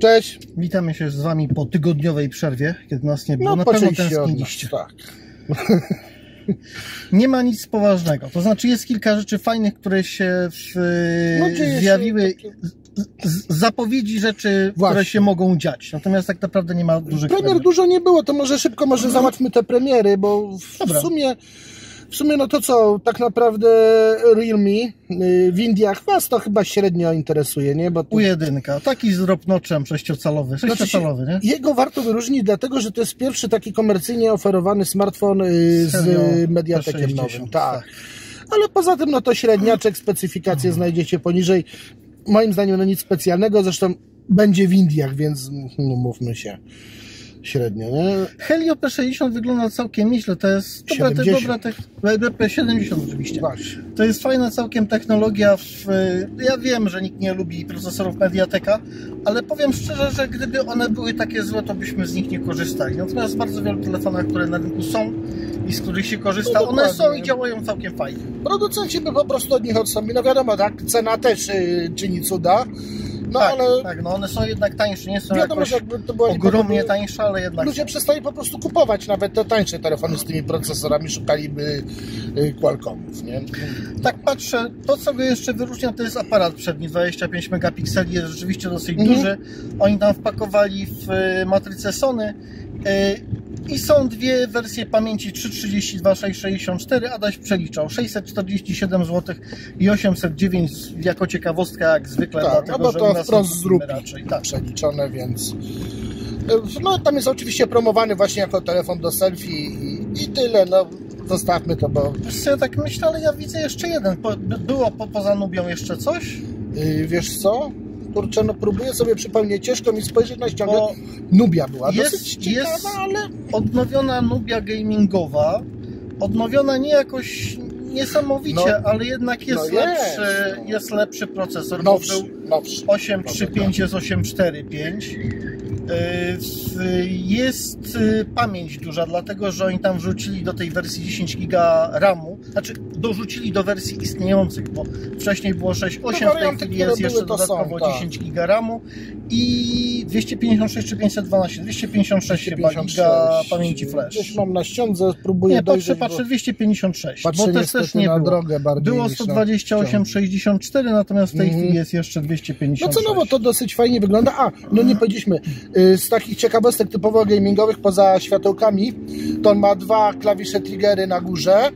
Cześć. Witamy się z Wami po tygodniowej przerwie, kiedy nas nie było. No, Na pewno tęskniliście. tak. Nie ma nic poważnego. To znaczy jest kilka rzeczy fajnych, które się w, No, się zjawiły. takie- zapowiedzi rzeczy, Właśnie. które się mogą dziać. Natomiast tak naprawdę nie ma dużych Premier premier. dużo nie było, to może szybko może załatwmy te premiery, bo w, w sumie w sumie no to co, tak naprawdę Realme y, w Indiach was to chyba średnio interesuje, nie? Bo to, U1, taki z ropnoczem sześciocalowy, Znaczy sześciocalowy, nie? jego warto wyróżnić dlatego, że to jest pierwszy taki komercyjnie oferowany smartfon y, z Mediatekiem P60, nowym. Tak. Ale poza tym no to średniaczek, specyfikacje znajdziecie poniżej. Moim zdaniem no nic specjalnego, zresztą będzie w Indiach, więc no, mówmy się średnio, nie? Helio P60 wygląda całkiem nieźle. To jest dobra, to 70. jest dobra tech... P70 oczywiście. Właśnie. To jest fajna całkiem technologia. W, ja wiem, że nikt nie lubi procesorów Mediateka, ale powiem szczerze, że gdyby one były takie złe, to byśmy z nich nie korzystali. Natomiast w bardzo wielu telefonach, które na rynku są i z których się korzysta, No one są i działają całkiem fajnie. Producenci by po prostu od nich odstąpili. No wiadomo, tak, cena też y, czyni cuda. No tak, ale tak, no one są jednak tańsze, nie są wiadomo, że jakby to było ogromnie to- tańsze, ale jednak Ludzie przestali po prostu kupować nawet te tańsze telefony z tymi procesorami, szukaliby y, Qualcommów, nie? Tak patrzę, to co go jeszcze wyróżnia to jest aparat przedni 25 megapikseli, jest rzeczywiście dosyć Mhm. duży. Oni tam wpakowali w e, matrycę Sony i są dwie wersje pamięci 332, 664, Adaś przeliczał 647 zł i 809 jako ciekawostka jak zwykle, Tak, dlatego no bo to wprost z raczej. Tak. przeliczone, więc... y, No tam jest oczywiście promowany właśnie jako telefon do selfie i, i tyle, no zostawmy to, bo Wiesz co, ja tak myślę, ale ja widzę jeszcze jeden. Było po, poza Nubią jeszcze coś? y, wiesz co? Kurczę, no próbuję sobie przypomnieć, ciężko mi spojrzeć na ściągę. Bo Nubia była jest- dosyć ciekawa, jest- ale... odnowiona Nubia gamingowa, odnowiona nie jakoś niesamowicie, No, ale jednak jest, no jest, lepszy, no. jest lepszy procesor, Nowszy, był nowszy. 835 jest 845. Yy, w- Jest yy, pamięć duża, dlatego że oni tam wrzucili do tej wersji 10 giga RAMu, znaczy dorzucili do wersji istniejących, bo wcześniej było 6.8, w tej chwili jest jeszcze to są, dodatkowo tak. 10 giga RAMu i 256 czy 512, 256 chyba giga pamięci flash. Gdzieś mam na ściądze, próbuję Nie, patrzę, dojrzeć, patrzę 256, bo patrzę bo też, też nie na było. drogę bardziej Było niż na 128,64, natomiast w tej Mhm. chwili jest jeszcze No 256. cenowo to dosyć fajnie wygląda. A, no nie powiedzieliśmy, y, z takich ciekawostek typowo gamingowych, poza światełkami, to on ma dwa klawisze triggery na górze,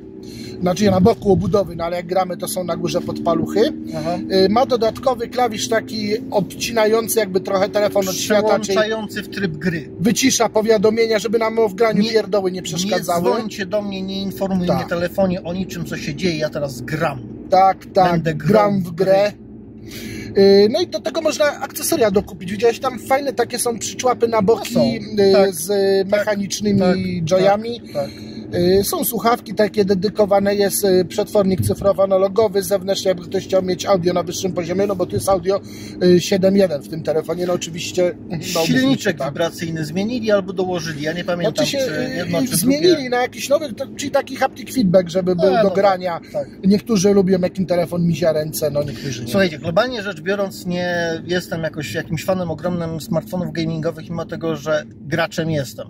znaczy na boku obudowy, no ale jak gramy to są na górze pod paluchy. Aha. Y, Ma dodatkowy klawisz taki odcinający jakby trochę telefon od świata, Przełączający w tryb gry. wycisza powiadomienia, żeby nam w graniu Nie- pierdoły nie Nie przeszkadzały. dzwońcie do mnie, nie informuj Tak. mnie telefonie o niczym, co się dzieje, ja teraz gram. Tak, tak, Będę gram w grę. Yy, No i do tego można akcesoria dokupić. Widziałeś tam fajne takie są przyczłapy na boki No są, yy, tak. z mechanicznymi Tak, joyami. Tak, tak. Yy, Są słuchawki takie dedykowane, jest yy, przetwornik cyfrowo-analogowy, zewnętrzny, jakby ktoś chciał mieć audio na wyższym poziomie, no bo tu jest audio yy, 7.1 w tym telefonie, no oczywiście no, Silniczek tak. wibracyjny zmienili albo dołożyli, ja nie pamiętam, Znaczy się czy jedno, czy zmienili drugie. na jakiś nowy, czyli taki haptic feedback, żeby był A, do no grania. Tak. Niektórzy lubią, jak im telefon mizia ręce, no niektórzy nie. Słuchajcie, globalnie rzecz biorąc, nie jestem jakoś jakimś fanem ogromnym smartfonów gamingowych, mimo tego, że graczem jestem.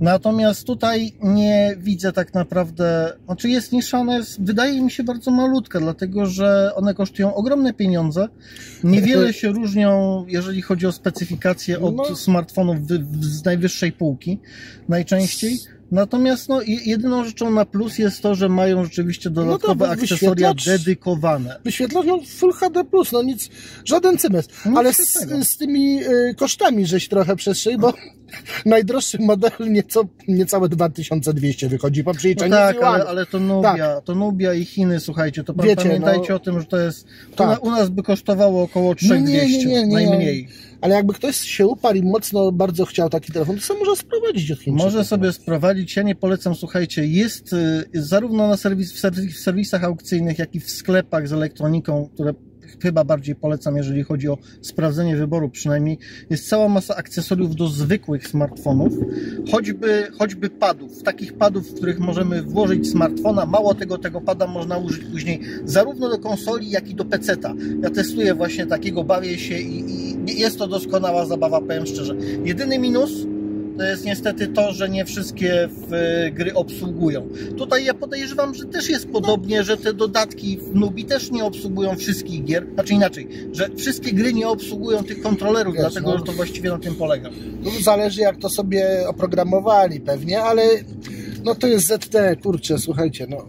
Natomiast tutaj nie widzę tak naprawdę, znaczy jest nisza, ona jest, wydaje mi się bardzo malutka, dlatego że one kosztują ogromne pieniądze. Niewiele się różnią, jeżeli chodzi o specyfikacje od No. smartfonów z najwyższej półki najczęściej. Natomiast no, je- jedyną rzeczą na plus jest to, że mają rzeczywiście dodatkowe bo akcesoria dedykowane. wyświetlacz no Full HD+, no nic, żaden cymes. No Ale z, z tymi y, kosztami żeś trochę przeszył, bo najdroższy model nieco, niecałe 2200 wychodzi po No przeliczeniu tak, z yuan. ale, ale to Nubia, to Nubia i Chiny, słuchajcie, to Wiecie, pamiętajcie no- o tym, że to jest, Tak. u, na, u nas by kosztowało około Nie, nie, 3200, nie, nie, nie. najmniej. Ale jakby ktoś się uparł i mocno bardzo chciał taki telefon, to sobie może sprowadzić od Chińczyków. Może sobie sprowadzić, ja nie polecam, słuchajcie, jest y, zarówno na serwis, w, serwis, w serwisach aukcyjnych, jak i w sklepach z elektroniką, które chyba bardziej polecam, jeżeli chodzi o sprawdzenie wyboru przynajmniej. Jest cała masa akcesoriów do zwykłych smartfonów, choćby, choćby padów, takich padów, w których możemy włożyć smartfona. Mało tego, tego pada można użyć później zarówno do konsoli, jak i do peceta. Ja testuję właśnie takiego, bawię się i, i jest to doskonała zabawa, powiem szczerze. Jedyny minus to jest niestety to, że nie wszystkie w, gry obsługują. Tutaj ja podejrzewam, że też jest podobnie, że te dodatki w Nubi też nie obsługują wszystkich gier, znaczy inaczej, że wszystkie gry nie obsługują tych kontrolerów, Wiesz, dlatego no. że to właściwie na tym polega. No, zależy jak to sobie oprogramowali pewnie, ale no to jest ZT, kurczę, słuchajcie, no,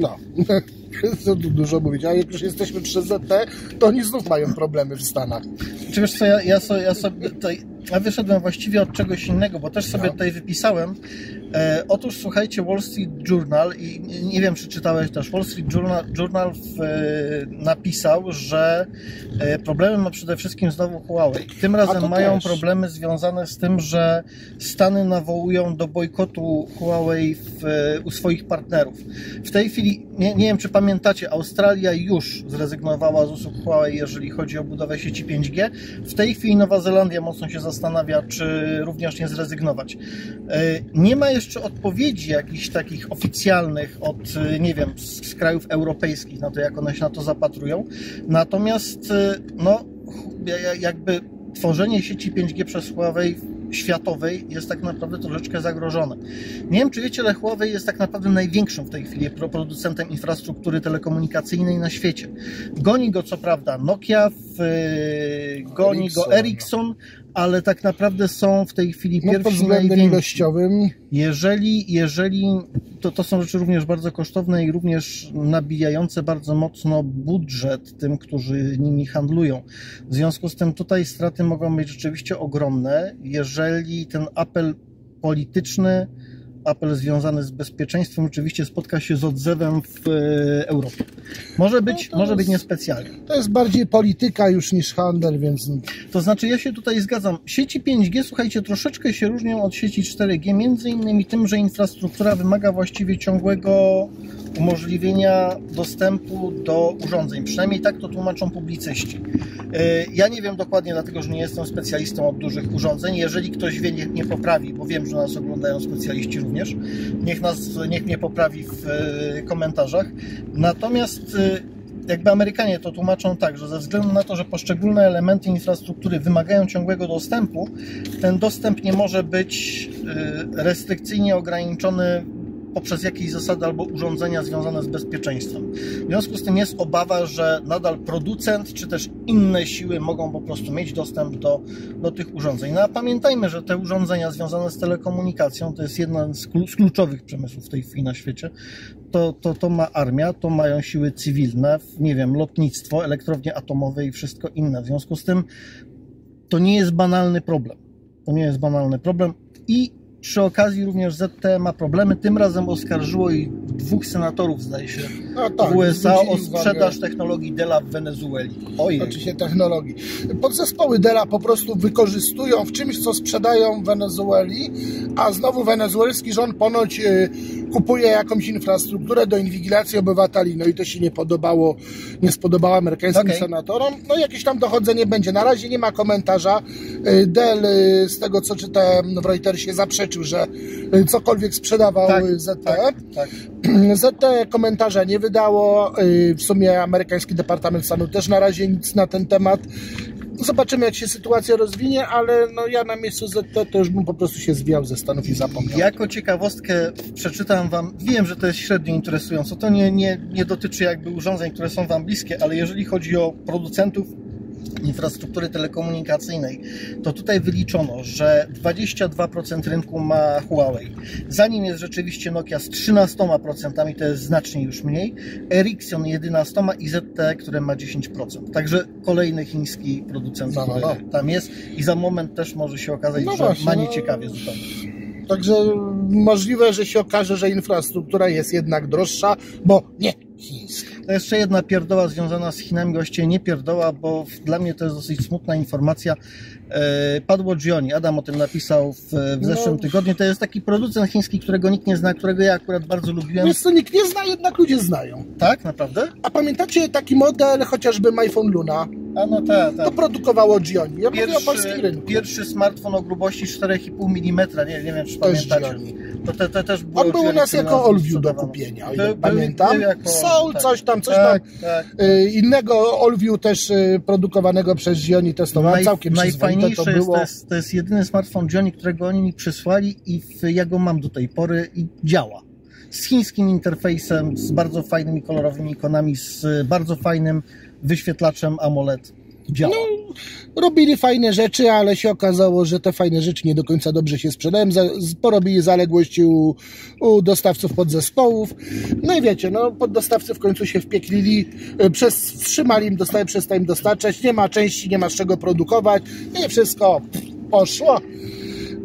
no. Co tu dużo mówić, a jak już jesteśmy przy ZT, to oni znów mają problemy w Stanach. Czy wiesz co, ja, ja, so, ja sobie ja wyszedłem właściwie od czegoś innego, bo też sobie No. tutaj wypisałem. E, otóż słuchajcie, Wall Street Journal i nie, wiem, czy czytałeś też, Wall Street Journal, Journal w, e, napisał, że e, problemy ma przede wszystkim znowu Huawei. Tym razem mają też. problemy związane z tym, że Stany nawołują do bojkotu Huawei w, e, u swoich partnerów. W tej chwili, nie, nie wiem czy pamiętacie, Australia już zrezygnowała z usług Huawei, jeżeli chodzi o budowę sieci 5G. W tej chwili Nowa Zelandia mocno się zastanawia, czy również nie zrezygnować. E, Nie ma jeszcze odpowiedzi jakichś takich oficjalnych od, e, nie wiem, z, z krajów europejskich na to, jak one się na to zapatrują. Natomiast, e, no, jakby tworzenie sieci 5G przez Huawei światowej jest tak naprawdę troszeczkę zagrożone. Nie wiem, czy wiecie, ale Huawei jest tak naprawdę największym w tej chwili pro- producentem infrastruktury telekomunikacyjnej na świecie. Goni go co prawda Nokia, w, e, goni Ericsson, go Ericsson, ale tak naprawdę są w tej chwili No pierwsi względem najwięksi. ilościowym, Jeżeli, jeżeli to, to są rzeczy również bardzo kosztowne i również nabijające bardzo mocno budżet tym, którzy nimi handlują. W związku z tym tutaj straty mogą być rzeczywiście ogromne, jeżeli ten apel polityczny, apel związany z bezpieczeństwem oczywiście spotka się z odzewem w e, Europie. Może być, No może jest- być niespecjalnie. to jest bardziej polityka już niż handel, więc To znaczy, ja się tutaj zgadzam. Sieci 5G, słuchajcie, troszeczkę się różnią od sieci 4G, między innymi tym, że infrastruktura wymaga właściwie ciągłego umożliwienia dostępu do urządzeń. Przynajmniej tak to tłumaczą publicyści. E, Ja nie wiem dokładnie, dlatego że nie jestem specjalistą od dużych urządzeń. Jeżeli ktoś wie, niech mnie poprawi, bo wiem, że nas oglądają specjaliści również. Niech, nas, niech mnie poprawi w e, komentarzach. Natomiast e, jakby Amerykanie to tłumaczą tak, że ze względu na to, że poszczególne elementy infrastruktury wymagają ciągłego dostępu, ten dostęp nie może być restrykcyjnie ograniczony poprzez jakieś zasady albo urządzenia związane z bezpieczeństwem. W związku z tym jest obawa, że nadal producent czy też inne siły mogą po prostu mieć dostęp do, do tych urządzeń. No a pamiętajmy, że te urządzenia związane z telekomunikacją to jest klu- z kluczowych przemysłów w tej chwili na świecie. To, to, to ma armia, to mają siły cywilne, nie wiem, lotnictwo, elektrownie atomowe i wszystko inne. W związku z tym to nie jest banalny problem. To nie jest banalny problem i przy okazji również ZTE ma problemy. Tym razem oskarżyło ich dwóch senatorów, zdaje się, no tak, w USA o zwrócili uwagę- sprzedaż technologii Dela w Wenezueli. Ojej. oczywiście technologii. Podzespoły Dela po prostu wykorzystują w czymś, co sprzedają w Wenezueli, a znowu wenezuelski rząd ponoć y, kupuje jakąś infrastrukturę do inwigilacji obywateli. No i to się nie podobało, nie spodobało amerykańskim Okej. senatorom. No jakieś tam dochodzenie będzie. Na razie nie ma komentarza. Y, Dell, y, z tego co czytałem w Reutersie, zaprzeczył, że y, cokolwiek sprzedawał Tak, ZTE. tak, tak. ZT komentarza nie wydało. W sumie amerykański Departament Stanu też na razie nic na ten temat. Zobaczymy, jak się sytuacja rozwinie, ale no ja na miejscu ZT to już bym po prostu się zwijał ze Stanów i zapomniał. Jako ciekawostkę przeczytam Wam, wiem, że to jest średnio interesujące, to nie, nie, nie dotyczy jakby urządzeń, które są Wam bliskie, ale jeżeli chodzi o producentów infrastruktury telekomunikacyjnej, to tutaj wyliczono, że 22% rynku ma Huawei. Za nim jest rzeczywiście Nokia z 13%, to jest znacznie już mniej, Ericsson 11% i ZTE, które ma 10%. Także kolejny chiński producent, No, no, który no. tam jest i za moment też może się okazać, No że właśnie, ma no. nieciekawie zupełnie. Także możliwe, że się okaże, że infrastruktura jest jednak droższa, bo nie chińska. To jeszcze jedna pierdoła związana z Chinami, właściwie nie pierdoła, bo dla mnie to jest dosyć smutna informacja. E, Padło Gioni, Adam o tym napisał w, w No. zeszłym tygodniu. To jest taki producent chiński, którego nikt nie zna, którego ja akurat bardzo lubiłem. Więc to nikt nie zna, jednak ludzie znają. Tak, naprawdę? A pamiętacie taki model, chociażby iPhone Luna? A no tak, To tak. produkowało Gioni. Ja mówię o polskim Pierwszy, rynku. pierwszy smartfon o grubości 4,5 mm, nie, nie wiem czy To jest pamiętacie. To te, te też było On był u nas jako Olview do kupienia, pamiętam. Soul, tak. coś tam, coś tak, tam. Tak. Y, Innego Olview też y, produkowanego przez Gioni testowałem, całkiem przyzwoite najfajniejsze to jest, było. to jest, to jest jedyny smartfon Johnny, którego oni mi przysłali i w, ja go mam do tej pory i działa. Z chińskim interfejsem, z bardzo fajnymi kolorowymi ikonami, z bardzo fajnym wyświetlaczem AMOLED. Działa. Robili fajne rzeczy, ale się okazało, że te fajne rzeczy nie do końca dobrze się sprzedają. Porobili zaległości u, u dostawców podzespołów. No i wiecie, no poddostawcy w końcu się wpieklili, y, przez, wstrzymali im dostawy, przestali im dostarczać, nie ma części, nie ma z czego produkować i wszystko poszło.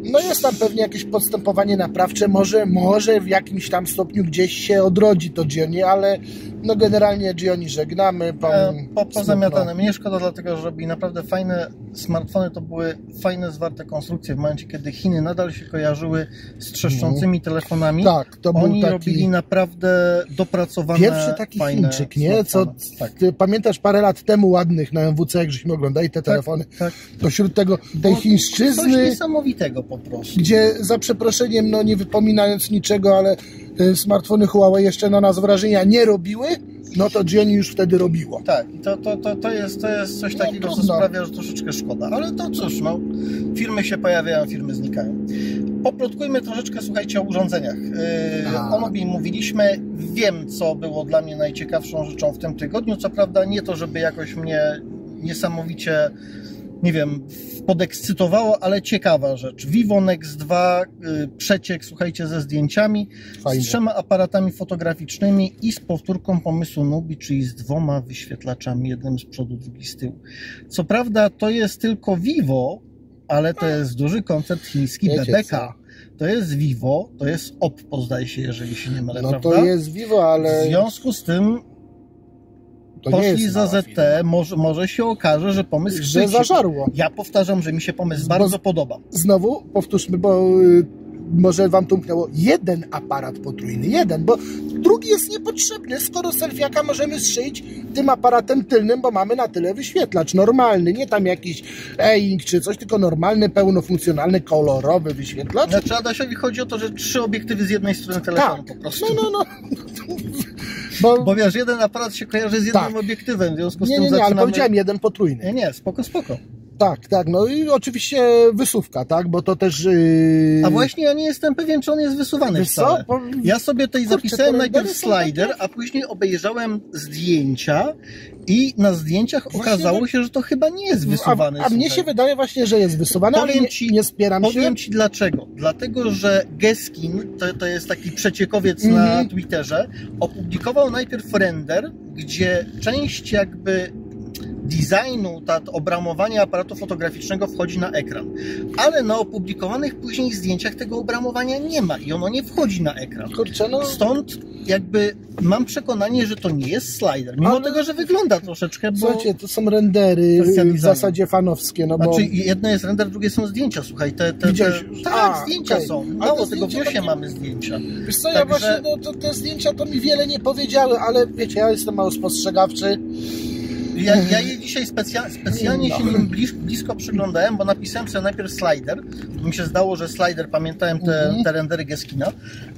No jest tam pewnie jakieś postępowanie naprawcze, może, może w jakimś tam stopniu gdzieś się odrodzi to Gioni, ale no generalnie Gioni żegnamy. Pan, E, po, smutno. pozamiatane. Mnie szkoda, dlatego że robili naprawdę fajne smartfony. To były fajne, zwarte konstrukcje w momencie, kiedy Chiny nadal się kojarzyły z trzeszczącymi telefonami. Tak, to był Oni taki... robili naprawdę dopracowane, Pierwszy taki fajne Chińczyk, nie? Co. Tak. ty pamiętasz parę lat temu ładnych na MWC, jak żeśmy oglądali te telefony, tak. to wśród tego, tej Coś chińszczyzny, niesamowitego po prostu. gdzie za przeproszeniem, no nie wypominając niczego, ale smartfony Huawei jeszcze na nas wrażenia nie robiły, no to Gioni już wtedy robiło. Tak, i to, to, to, to, jest, to jest coś No, takiego, co trudno. sprawia, że troszeczkę szkoda. Ale to cóż, no, firmy się pojawiają, firmy znikają. Poplotkujmy troszeczkę, słuchajcie, o urządzeniach. Yy, o Nubii mówiliśmy. Wiem, co było dla mnie najciekawszą rzeczą w tym tygodniu. Co prawda nie to, żeby jakoś mnie niesamowicie, nie wiem, podekscytowało, ale ciekawa rzecz. Vivo Nex 2, yy, przeciek, słuchajcie, ze zdjęciami, Fajnie. z trzema aparatami fotograficznymi i z powtórką pomysłu Nubi, czyli z dwoma wyświetlaczami, jednym z przodu, drugi z tyłu. Co prawda to jest tylko Vivo, ale to jest duży koncert chiński Wiecie BBK. To jest Vivo, to jest Oppo, zdaje się, jeżeli się nie mylę, No prawda? to jest Vivo, W ale związku z tym to poszli za ZT, może, może się okaże, że pomysł że chwyci. zażarło. Ja powtarzam, że mi się pomysł Bo- bardzo podoba. Znowu powtórzmy, bo y, może wam tu umknęło jeden aparat potrójny, jeden, bo drugi jest niepotrzebny, skoro selfiaka możemy strzelić tym aparatem tylnym, bo mamy na tyle wyświetlacz normalny, nie tam jakiś e-ink czy coś, tylko normalny, pełnofunkcjonalny, kolorowy wyświetlacz. Znaczy Adasiowi chodzi o to, że trzy obiektywy z jednej strony telefonu tak, po prostu. no, no, no. Bo, Bo wiesz, jeden aparat się kojarzy z jednym Tak. obiektywem, w związku z nie, tym nie, nie, ale zaczynamy... powiedziałem jeden potrójny. Nie, nie, spoko, spoko. Tak, tak, no i oczywiście wysówka, tak, bo to też... Yy... A właśnie ja nie jestem pewien, czy on jest wysuwany Wiesz co? wcale. Ja sobie tutaj Kurczę, zapisałem najpierw slider, a później obejrzałem zdjęcia i na zdjęciach Właśnie okazało tak- się, że to chyba nie jest wysuwany. A, a mnie się wydaje właśnie, że jest wysuwany, ale Powiem nie, ci- nie spieram Powiem się. Ci dlaczego. Dlatego, że Geskin, to, to jest taki przeciekowiec na Mhm. Twitterze, opublikował najpierw render, gdzie część jakby designu, ta, obramowania aparatu fotograficznego wchodzi na ekran. Ale na opublikowanych później zdjęciach tego obramowania nie ma i ono nie wchodzi na ekran. Kurczę, no... Stąd jakby mam przekonanie, że to nie jest slider. Mimo Ale- tego, że wygląda troszeczkę, bo... Słuchajcie, to są rendery w zasadzie fanowskie, no bo... Znaczy, jedno jest render, drugie są zdjęcia, słuchaj, te, te, te, tak, A, zdjęcia okej. są. Mało te tego, w newsie takie- mamy zdjęcia. Wiesz co, ja Także- właśnie, no to te zdjęcia to mi wiele nie powiedziały, ale wiecie, ja jestem mało spostrzegawczy. Ja, ja je dzisiaj specja, specjalnie się nim blisko, blisko przyglądałem, bo napisałem sobie najpierw slider. Mi się zdało, że slider, pamiętałem te, Mhm. te rendery Geskina,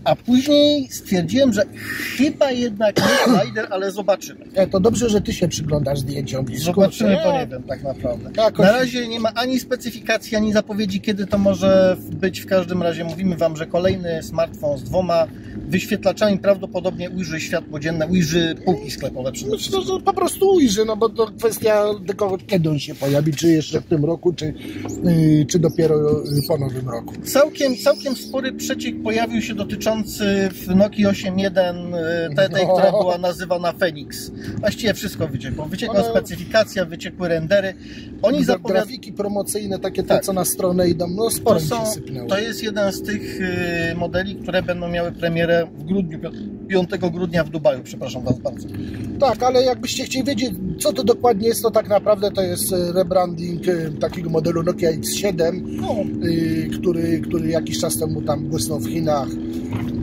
a później stwierdziłem, że chyba jednak nie slider, ale zobaczymy. E, to dobrze, że ty się przyglądasz zdjęciom. widzisz, Zobaczymy, bo nie wiem tak naprawdę. Jakoś- Na razie nie ma ani specifikacji, ani zapowiedzi, kiedy to może być. W każdym razie mówimy Wam, że kolejny smartfon z dwoma wyświetlaczami prawdopodobnie ujrzy światło dzienne, ujrzy półki sklepowe przede wszystkim. Myślę, że po prostu ujrzy, no bo to kwestia tylko kiedy on się pojawi, czy jeszcze w tym roku, czy, yy, czy dopiero yy, po nowym roku. Całkiem, całkiem spory przeciek pojawił się dotyczący w Nokia 8.1, y, tej, tej, No. która była nazywana Phoenix. Właściwie wszystko wyciekło. Wyciekła Ale- specyfikacja, wyciekły rendery. Oni zapowiadają... Grafiki promocyjne, takie te, Tak. co na stronę idą, no sporo To, są, to jest jeden z tych y, modeli, które będą miały premierę w grudniu, 5 grudnia w Dubaju, przepraszam Was bardzo. Tak, ale jakbyście chcieli wiedzieć, co to dokładnie jest, to tak naprawdę to jest e, rebranding e, takiego modelu Nokia X7, No, y, który, który jakiś czas temu tam błysnął w Chinach,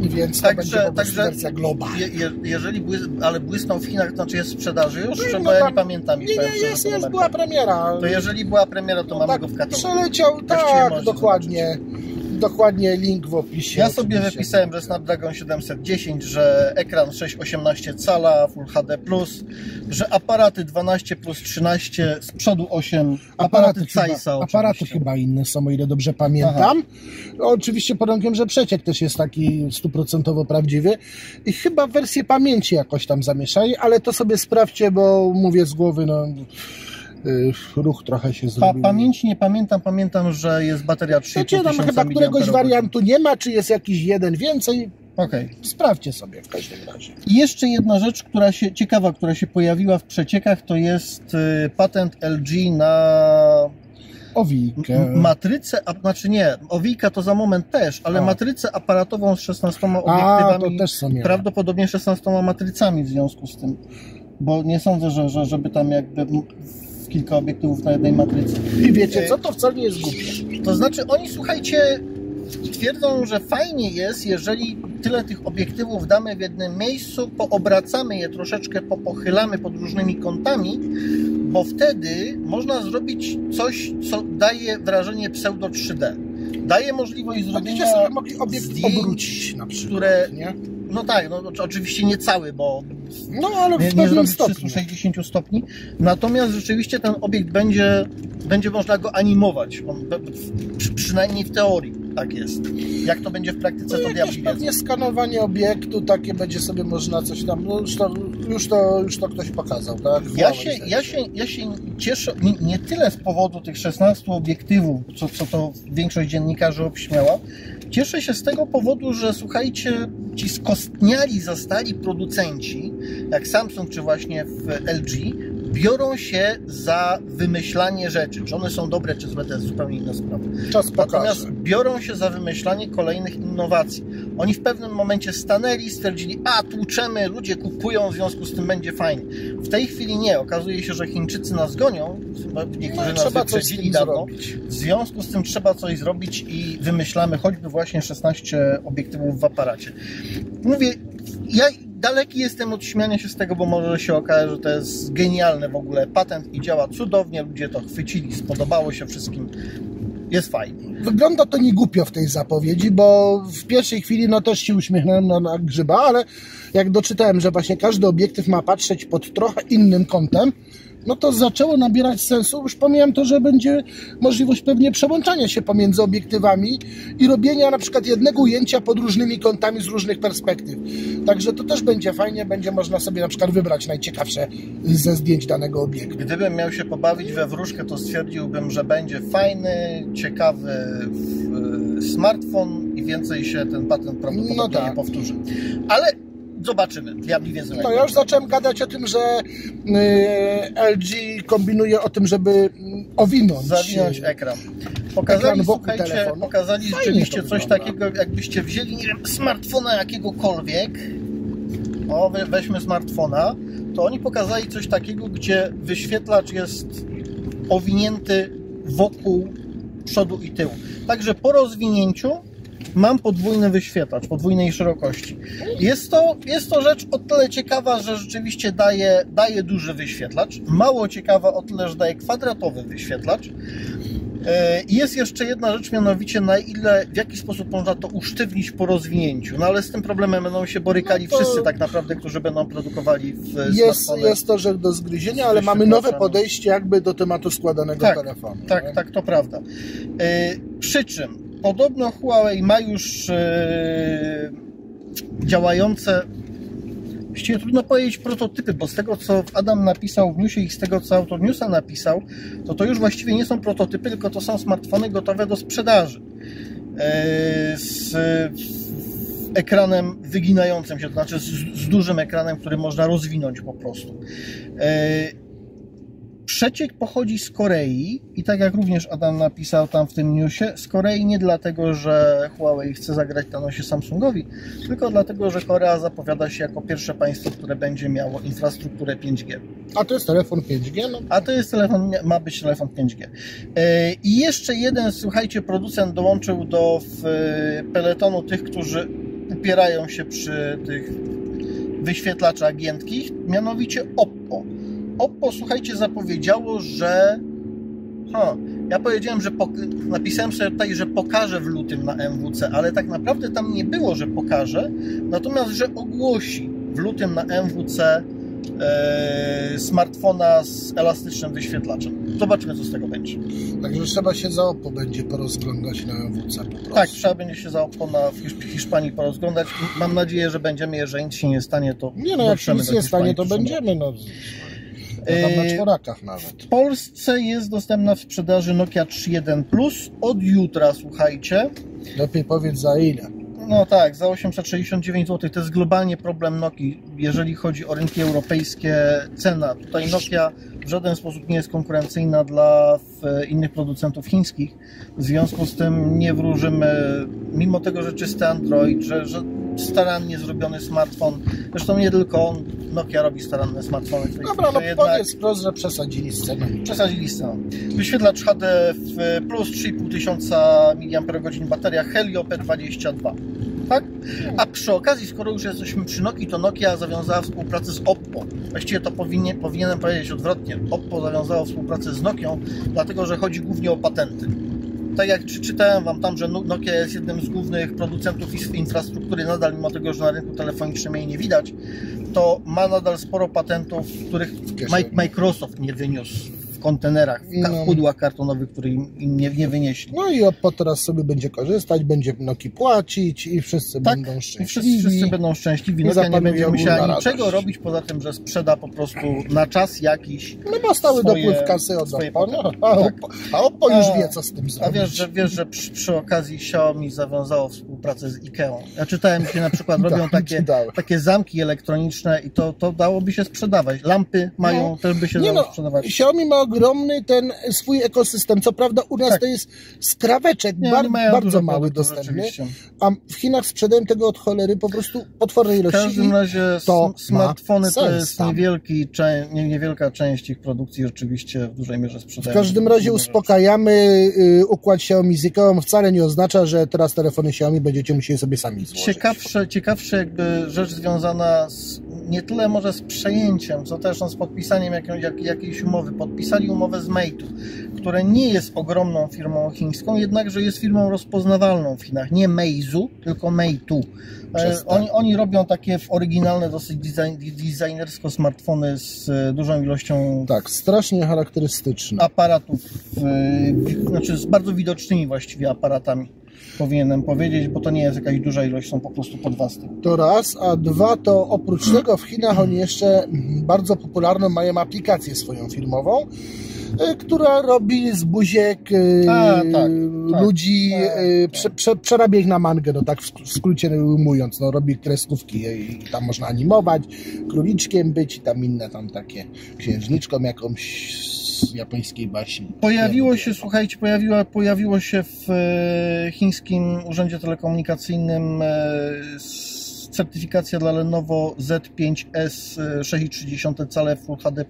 więc to Także- będzie po prostu także- wersja globalna. je, je, jeżeli błys, ale błysnął w Chinach, to znaczy jest w sprzedaży już, No, no bo ja nie pamiętam. Nie, nie, szczerze, jest, to jest, była premiera. To jeżeli była premiera, to mamy tak, go w katalogu. Przeleciał, Właściwie tak, dokładnie. Dokładnie link w opisie. Ja sobie wypisałem, że Snapdragon 710, że ekran 6,18 cala, Full HD+, że aparaty 12 plus 13, z przodu 8, aparaty, chyba, Zeissa aparaty chyba inne są, o ile dobrze pamiętam. Oczywiście podam, że przeciek też jest taki stuprocentowo prawdziwy i chyba wersję pamięci jakoś tam zamieszali, ale to sobie sprawdźcie, bo mówię z głowy, no ruch trochę się Pa, zrobił. pamięci nie pamiętam, pamiętam, że jest bateria 3,5 Znaczy, tam chyba któregoś wariantu nie ma, czy jest jakiś jeden więcej. Okej. Sprawdźcie sobie w każdym razie. I jeszcze jedna rzecz, która się ciekawa, która się pojawiła w przeciekach, to jest y, patent LG na Owijkę. matrycę, a, znaczy nie, owijka to za moment też, ale A. matrycę aparatową z 16 A, to obiektywami, też są miałem. prawdopodobnie 16 matrycami w związku z tym, bo nie sądzę, że, że żeby tam jakby kilka obiektywów na jednej matrycy. I wiecie co, to wcale nie jest głupie. To znaczy oni, słuchajcie, twierdzą, że fajnie jest, jeżeli tyle tych obiektywów damy w jednym miejscu, poobracamy je troszeczkę, popochylamy pod różnymi kątami, bo wtedy można zrobić coś, co daje wrażenie pseudo 3D. Daje możliwość Będziecie zrobienia sobie mogli obiekt zdjęć, obrócić na przykład, które- nie? No tak, no, oczywiście nie cały, bo No, ale nie, w nie pewnym zrobić stopniu. 360 stopni. Natomiast rzeczywiście ten obiekt będzie, będzie można go animować. On, przy, przynajmniej w teorii tak jest. Jak to będzie w praktyce, No to diabli pewnie skanowanie obiektu, takie będzie sobie można coś tam, no już to, już to, już to ktoś pokazał, tak? Ja się, ja, się, ja się cieszę nie, nie tyle z powodu tych 16 obiektywów, co, co to większość dziennikarzy obśmiała. Cieszę się z tego powodu, że słuchajcie, ci skostniali, zastali producenci, jak Samsung czy właśnie w LG, biorą się za wymyślanie rzeczy. Czy one są dobre, czy złe, to jest zupełnie inna sprawa. Czas pokaże. Natomiast biorą się za wymyślanie kolejnych innowacji. Oni w pewnym momencie stanęli, stwierdzili, a tłuczemy, ludzie kupują, w związku z tym będzie fajnie. W tej chwili nie. Okazuje się, że Chińczycy nas gonią, bo niektórzy no, nas trzeba wyprzedzili dawno. zrobić. W związku z tym trzeba coś zrobić i wymyślamy choćby właśnie 16 obiektywów w aparacie. Mówię, ja daleki jestem od śmiania się z tego, bo może się okaże, że to jest genialny w ogóle patent i działa cudownie, ludzie to chwycili, spodobało się wszystkim. Jest fajnie. Wygląda to nie głupio w tej zapowiedzi, bo w pierwszej chwili no też się uśmiechnąłem na, na grzyba, ale jak doczytałem, że właśnie każdy obiektyw ma patrzeć pod trochę innym kątem, no to zaczęło nabierać sensu. Już pomijam to, że będzie możliwość pewnie przełączania się pomiędzy obiektywami i robienia na przykład jednego ujęcia pod różnymi kątami z różnych perspektyw. Także to też będzie fajnie, będzie można sobie na przykład wybrać najciekawsze ze zdjęć danego obiektu. Gdybym miał się pobawić we wróżkę, to stwierdziłbym, że będzie fajny, ciekawy w- smartfon i więcej się ten patent prawdopodobnie No tak. nie powtórzy. Ale zobaczymy. Diabli wiedzą No ja już zacząłem gadać o tym, że y, LG kombinuje o tym, żeby mm, owinąć. Zawinąć y, ekran. Pokazali, Ekran pokazali rzeczywiście coś takiego, jakbyście wzięli, nie wiem, smartfona jakiegokolwiek, o, we- weźmy smartfona, to oni pokazali coś takiego, gdzie wyświetlacz jest owinięty wokół przodu i tyłu. Także po rozwinięciu mam podwójny wyświetlacz, podwójnej szerokości. Jest to, jest to rzecz o tyle ciekawa, że rzeczywiście daje, daje duży wyświetlacz. Mało ciekawa o tyle, że daje kwadratowy wyświetlacz. E, I Jest jeszcze jedna rzecz, mianowicie na ile, w jaki sposób można to usztywnić po rozwinięciu. No ale z tym problemem będą się borykali No wszyscy tak naprawdę, którzy będą produkowali w Jest, jest to, że do zgryzienia, ale mamy nowe wyświetlaczami. podejście jakby do tematu składanego Tak, telefonu. Tak, nie? tak, to prawda. E, Przy czym podobno Huawei ma już e, działające, właściwie trudno powiedzieć prototypy, bo z tego co Adam napisał w newsie i z tego co autor newsa napisał, to to już właściwie nie są prototypy, tylko to są smartfony gotowe do sprzedaży. E, Z ekranem wyginającym się, to znaczy z, z dużym ekranem, który można rozwinąć po prostu. Przeciek pochodzi z Korei i tak jak również Adam napisał tam w tym newsie, z Korei nie dlatego, że Huawei chce zagrać na nosie Samsungowi, tylko dlatego, że Korea zapowiada się jako pierwsze państwo, które będzie miało infrastrukturę 5G. A to jest telefon 5G? No, A to jest telefon, ma być telefon 5G. E, I jeszcze jeden, słuchajcie, producent dołączył do peletonu tych, którzy upierają się przy tych wyświetlaczach giętkich, mianowicie Oppo. Oppo, słuchajcie, zapowiedziało, że Ha, ja powiedziałem, że pok- napisałem sobie tutaj, że pokażę w lutym na MWC, ale tak naprawdę tam nie było, że pokaże, natomiast, że ogłosi w lutym na MWC e, smartfona z elastycznym wyświetlaczem. Zobaczymy, co z tego będzie. Także trzeba się za Oppo będzie porozglądać na MWC po prostu. Tak, trzeba będzie się za Oppo na w Hiszp- Hiszpanii porozglądać. Mam nadzieję, że będziemy, jeżeli nic się nie stanie, to Nie no, jak się nic nie stanie, to będziemy, no. Tam na Yy, czworakach nawet. W Polsce jest dostępna w sprzedaży Nokia 3.1 Plus od jutra, słuchajcie. Lepiej powiedz za ile. No tak, za 869 zł. To jest globalnie problem Nokii, jeżeli chodzi o rynki europejskie. Cena. Tutaj Nokia w żaden sposób nie jest konkurencyjna dla innych producentów chińskich. W związku z tym nie wróżymy, mimo tego, że czysty Android, że, że starannie zrobiony smartfon. Zresztą nie tylko on, Nokia robi staranne smartfony. w tej Dobra, no jednak- powiedz wprost, że przesadzili z ceną. Przesadzili scenę. Wyświetlacz HD plus 3,5 tysiąca mAh, bateria Helio P22. Tak? A przy okazji, skoro już jesteśmy przy Nokii, to Nokia zawiązała współpracę z Oppo. Właściwie to powinien, powinienem powiedzieć odwrotnie. Oppo zawiązało współpracę z Nokią, dlatego że chodzi głównie o patenty. Tak jak czy- czytałem Wam tam, że No- Nokia jest jednym z głównych producentów infrastruktury nadal, mimo tego, że na rynku telefonicznym jej nie widać, to ma nadal sporo patentów, których Microsoft nie wyniósł kontenerach, No. pudłach kartonowych, które im, im nie, nie wynieśli. No i Oppo teraz sobie będzie korzystać, będzie Noki płacić i wszyscy Tak, będą I wszyscy, szczęśliwi. wszyscy będą szczęśliwi. Nokia nie będzie musiała radość. niczego robić poza tym, że sprzeda po prostu na czas jakiś. No ma stały swoje- dopływ kasy od Oppo, no, a, Tak. Oppo, a Oppo już A- wie, co z tym zrobić. A wiesz, że, wiesz, że przy, przy okazji Xiaomi zawiązało współpracę z Ikeą. Ja czytałem, gdzie na przykład robią Tak, takie, takie zamki elektroniczne i to, to dałoby się sprzedawać. Lampy mają, No. też by się Nie dało no, sprzedawać. Xiaomi ma ogromny ten swój ekosystem. Co prawda u nas Tak. to jest skraweczek, Nie, bar, bardzo mały dostępny, a w Chinach sprzedają tego od cholery po prostu potwornej W ilości. każdym razie to sm- smartfony ma to jest niewielki, niewielka część ich produkcji rzeczywiście w dużej mierze W sprzedają. każdym razie uspokajamy, y, układ Xiaomi z Ikeą wcale nie oznacza, że teraz telefony Xiaomi będziecie musieli sobie sami złożyć. Ciekawsze, ciekawsze jakby rzecz związana z, nie tyle może z przejęciem, co też no, z podpisaniem jakiej, jak, jakiejś umowy. Podpisali umowę z Mate'u, które nie jest ogromną firmą chińską, jednakże jest firmą rozpoznawalną w Chinach. Nie Meizu, tylko Meitu. E. Oni, oni robią takie oryginalne, dosyć design, designersko smartfony z e, dużą ilością Tak, strasznie charakterystyczne. aparatów, e, znaczy z bardzo widocznymi właściwie aparatami, powinienem powiedzieć, bo to nie jest jakaś duża ilość, są po prostu po dwa tym. To raz, a dwa to oprócz tego w Chinach oni jeszcze bardzo popularną mają aplikację swoją firmową, y, która robi z buziek y, A, tak, tak, ludzi, tak, y, tak. prze, prze, przerabia ich na mangę, no tak w sk- w skrócie ujmując, no robi kreskówki i tam można animować, króliczkiem być i tam inne tam takie, księżniczką jakąś z japońskiej baśni. Pojawiło się, słuchajcie, pojawiło, pojawiło się w e, chińskim urzędzie telekomunikacyjnym e, certyfikacja dla Lenovo Z5S e, 6,3 cale Full HD+,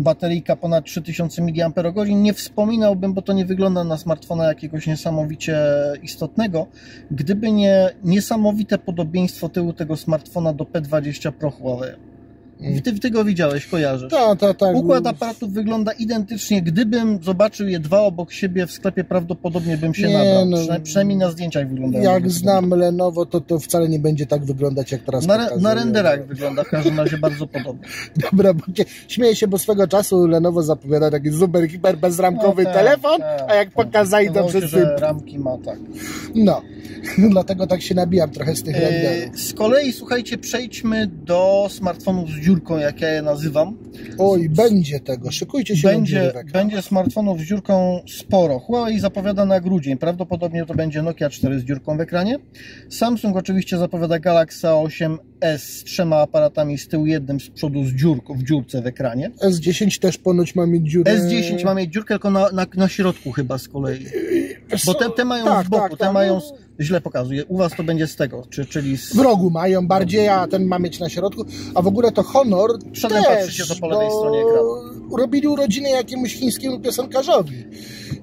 bateryjka ponad 3000 mAh. Nie wspominałbym, bo to nie wygląda na smartfona jakiegoś niesamowicie istotnego, gdyby nie niesamowite podobieństwo tyłu tego smartfona do P20 Pro Huawei. Ty, ty go widziałeś, kojarzysz? Tak, tak, tak. Układ aparatów wygląda identycznie. Gdybym zobaczył je dwa obok siebie w sklepie, prawdopodobnie bym się Nie, nabrał. no. Przynajmniej, przynajmniej na zdjęciach wyglądają. Jak znam Lenovo, to to wcale nie będzie tak wyglądać, jak teraz Na, na renderach wygląda w każdym razie bardzo podobnie. Dobra, bo cie- śmieję się, bo swego czasu Lenovo zapowiada taki super, hiper bezramkowy No tak, telefon, tak, a jak tak. pokazali to się, wszyscy... że ramki ma tak. No, dlatego tak się nabijam trochę z tych E, renderów. z kolei, słuchajcie, przejdźmy do smartfonów z dziurką, jak ja je nazywam. Oj, będzie tego, szykujcie się Będzie, będzie smartfonów z dziurką sporo. Huawei zapowiada na grudzień. Prawdopodobnie to będzie Nokia 4 z dziurką w ekranie. Samsung oczywiście zapowiada Galaxy A8s z trzema aparatami z tyłu, jednym z przodu z dziurką, w dziurce w ekranie. S10 też ponoć ma mieć dziurę. S10 ma mieć dziurkę tylko na, na, na środku chyba z kolei. Bo te, te mają tak, z boku, tak, te tak, mają... no, Z, źle pokazuję. U was to będzie z tego, czy, czyli z... W rogu mają bardziej, a ten ma mieć na środku. A w ogóle to Honor Przodem też, patrzycie, to po lewej stronie ekranu. robili urodziny jakiemuś chińskiemu piosenkarzowi.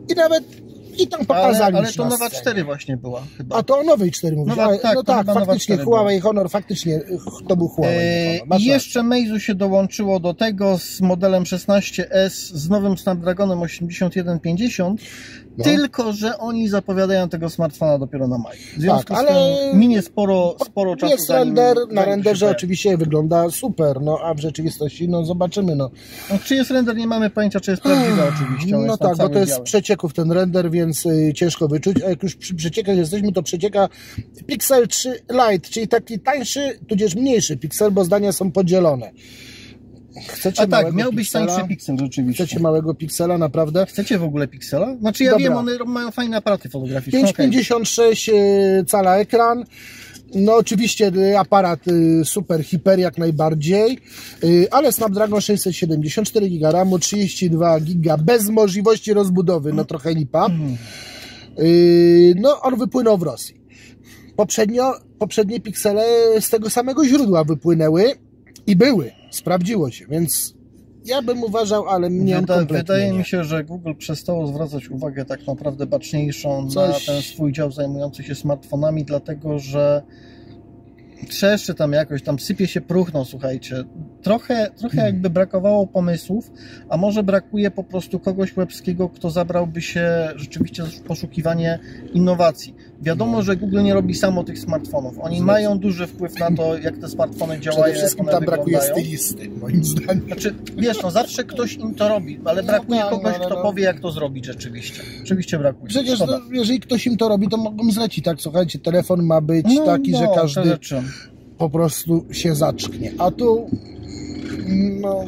I nawet I tam pokazali Ale, ale to nowa scenie. 4 właśnie była chyba. A to o nowej 4 mówisz. Nowa- tak, no tak, faktycznie 4 Huawei Honor, faktycznie to był Huawei Eee, Honor. I jeszcze Meizu się dołączyło do tego z modelem 16S z nowym Snapdragonem 8150, No. tylko że oni zapowiadają tego smartfona dopiero na maj. W związku Tak, z ale tym minie sporo, sporo czasu. Jest zanim- render, zanim na renderze oczywiście wygląda super, no a w rzeczywistości no zobaczymy no. No, czy jest render, nie mamy pojęcia, czy jest prawdziwy oczywiście. No tak, bo to jest z biały. przecieków ten render, więc y, ciężko wyczuć. A jak już przy przeciekach jesteśmy, to przecieka Pixel 3 Lite, czyli taki tańszy, tudzież mniejszy Pixel, bo zdania są podzielone. Chcecie A tak, małego miał być piksela? tańszy piksel rzeczywiście. Chcecie małego piksela, naprawdę? Chcecie w ogóle piksela? Znaczy ja Dobra. wiem, one mają fajne aparaty fotograficzne. okej. 5,56 y, cala ekran. No oczywiście y, aparat y, super, hiper jak najbardziej, y, ale Snapdragon 674 GB RAMu, 32 GB bez możliwości rozbudowy, no trochę lipa. No on wypłynął w Rosji. Poprzednio, poprzednie piksele z tego samego źródła wypłynęły i były, sprawdziło się, więc ja bym uważał, ale mnie Wyda, kompletnie wydaje nie. mi się, że Google przestało zwracać uwagę tak naprawdę baczniejszą Coś- na ten swój dział zajmujący się smartfonami, dlatego że trzeszczy tam jakoś, tam sypie się próchną, słuchajcie. Trochę, trochę Hmm. jakby brakowało pomysłów, a może brakuje po prostu kogoś łebskiego, kto zabrałby się rzeczywiście w poszukiwanie innowacji. Wiadomo, że Google nie robi samo tych smartfonów. Oni mają duży wpływ na to, jak te smartfony działają, Przede wszystkim tam brakuje stylisty, moim zdaniem. Znaczy, wiesz, no zawsze ktoś im to robi, ale No brakuje tak, kogoś, no, no, kto no. powie, jak to zrobić rzeczywiście. Rzeczywiście brakuje. Przecież no, jeżeli ktoś im to robi, to mogą zlecić, tak? Słuchajcie, telefon ma być No, taki, że każdy po prostu się zaczknie. A tu no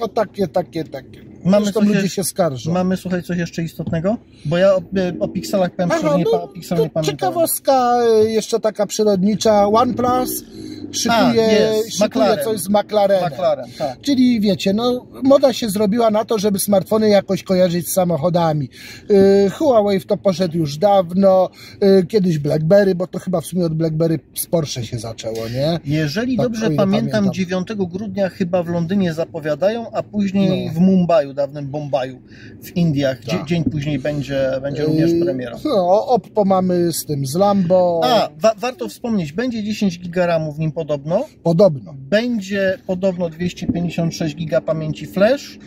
no takie, takie, takie. Mamy coś ludzie jeszcze- się skarżą. Mamy, słuchaj, coś jeszcze istotnego? Bo ja o, o pikselach powiem Aha, szczerze, nie, no, pa, to nie pamiętam. ciekawostka y, jeszcze taka przyrodnicza. OnePlus szykuje, jest, szykuje McLaren. coś z McLarenem. McLaren, tak. Czyli wiecie, no moda się zrobiła na to, żeby smartfony jakoś kojarzyć z samochodami. Yy, Huawei w to poszedł już dawno, yy, kiedyś BlackBerry, bo to chyba w sumie od BlackBerry z Porsche się zaczęło, nie? Jeżeli Tak, dobrze pamiętam, pamiętam. 9 grudnia chyba w Londynie zapowiadają, a później No. w Mumbaiu, dawnym Bombaju, w Indiach. Tak. dzień później będzie, będzie również Yy, premiera. No, Oppo mamy z tym, z Lambo, A, wa, warto wspomnieć, będzie 10 giga RAMu w nim podobno. podobno. Będzie podobno 256 giga pamięci flash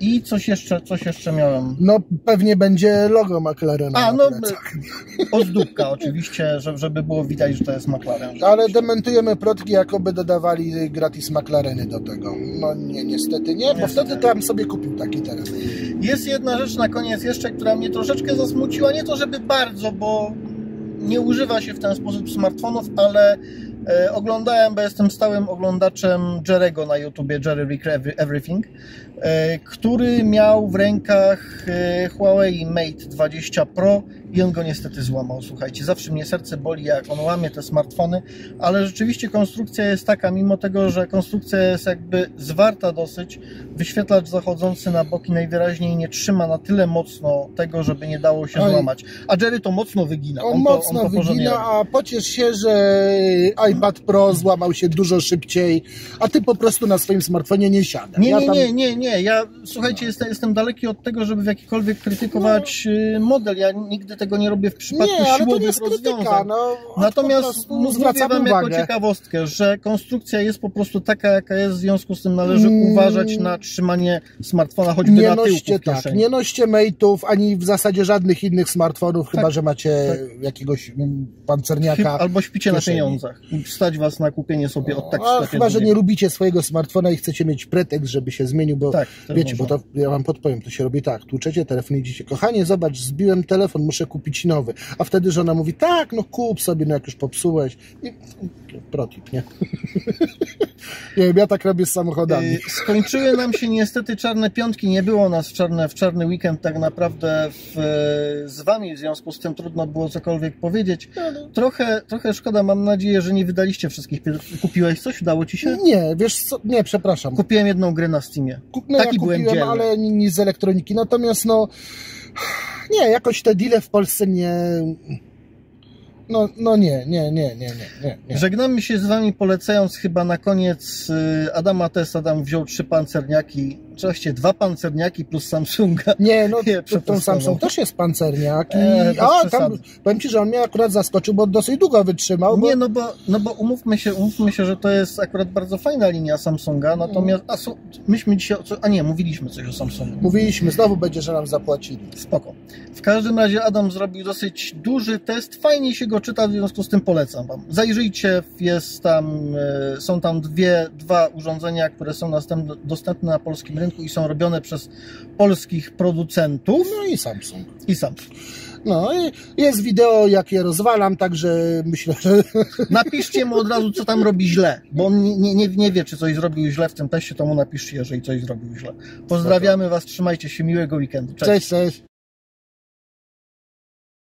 i coś jeszcze, coś jeszcze miałem. No pewnie będzie logo McLarena A, no ozdóbka oczywiście, że- żeby było widać, że to jest McLaren. Ale dementujemy plotki, jakoby dodawali gratis McLareny do tego. No nie, niestety nie, bo wtedy bym sobie kupił taki telefon. Jest jedna rzecz na koniec jeszcze, która mnie troszeczkę zasmuciła, nie to żeby bardzo, bo nie używa się w ten sposób smartfonów, ale oglądałem, bo jestem stałym oglądaczem Jerego na YouTubie, Jerry Rick Every- Everything, e, który miał w rękach e, Huawei Mate 20 Pro i on go niestety złamał. Słuchajcie, zawsze mnie serce boli, jak on łamie te smartfony, ale rzeczywiście konstrukcja jest taka, mimo tego, że konstrukcja jest jakby zwarta dosyć, wyświetlacz zachodzący na boki najwyraźniej nie trzyma na tyle mocno tego, żeby nie dało się złamać. A Jerry to mocno wygina. On, On, to, mocno on to wygina, a pociesz się, że iPad Pro złamał się dużo szybciej, a ty po prostu na swoim smartfonie nie siada. Nie, Ja nie, tam- nie, nie, nie. Ja, słuchajcie, jestem, jestem daleki od tego, żeby w jakikolwiek krytykować y, model. Ja nigdy tego nie robię w przypadku Nie, ale to nie jest krytyka. rozwiązań. No, po Natomiast zwracam Wam uwagę. jako ciekawostkę, że konstrukcja jest po prostu taka, jaka jest, w związku z tym należy Mm. uważać na trzymanie smartfona choćby Nie na tyłku noście tak, nie noście Mate'ów, ani w zasadzie żadnych innych smartfonów, chyba że macie tak. jakiegoś mm, pancerniaka. Albo śpicie na pieniądzach stać was na kupienie sobie od tak a chyba, że nie lubicie swojego smartfona i chcecie mieć pretekst, żeby się zmienił, bo Tak, wiecie, bo można. to ja wam podpowiem, to się robi tak, tłuczecie telefon i idziecie, kochanie, zobacz, zbiłem telefon, muszę kupić nowy. A wtedy żona mówi, tak, no kup sobie, no jak już popsułeś. I protip, nie? nie wiem, ja tak robię z samochodami. Y, Skończyły nam się niestety czarne piątki, nie było nas w, czarne, w czarny weekend tak naprawdę w, z wami, w związku z tym trudno było cokolwiek powiedzieć. Trochę, trochę szkoda, mam nadzieję, że nie wydaliście wszystkich. Kupiłeś coś? Udało ci się? Nie, wiesz co, nie, przepraszam. Kupiłem jedną grę na Steamie. Kup- No Taki ja byłem kupiłem, dzielny. ale ni- nic z elektroniki. Natomiast no, nie, jakoś te deale w Polsce nie... No, no nie, nie, nie, nie, nie, nie, nie. Żegnamy się z wami polecając chyba na koniec y, Adama Test. Adam wziął trzy pancerniaki. Oczywiście dwa pancerniaki plus Samsunga. Nie, no Nie, to, ten. Samsung też jest pancerniak. I, bez a, tam, powiem Ci, że on mnie akurat zaskoczył, bo dosyć długo wytrzymał. Bo, Nie, no bo, no bo umówmy się, umówmy się, że to jest akurat bardzo fajna linia Samsunga, natomiast a, su- myśmy dzisiaj, a nie, mówiliśmy coś o Samsungu. Mówiliśmy, znowu będzie, że nam zapłacili. Spoko. W każdym razie Adam zrobił dosyć duży test, fajnie się go czyta, w związku z tym polecam wam. Zajrzyjcie, jest tam, e, są tam dwie, dwa urządzenia, które są dostępne na polskim rynku i są robione przez polskich producentów No i Samsung. i Samsung. No i jest wideo, jak je rozwalam, także myślę, że Napiszcie mu od razu, co tam robi źle, bo on nie, nie, nie wie, czy coś zrobił źle w tym teście, to mu napiszcie, jeżeli coś zrobił źle. Pozdrawiamy was, trzymajcie się, miłego weekendu. Cześć. cześć, cześć.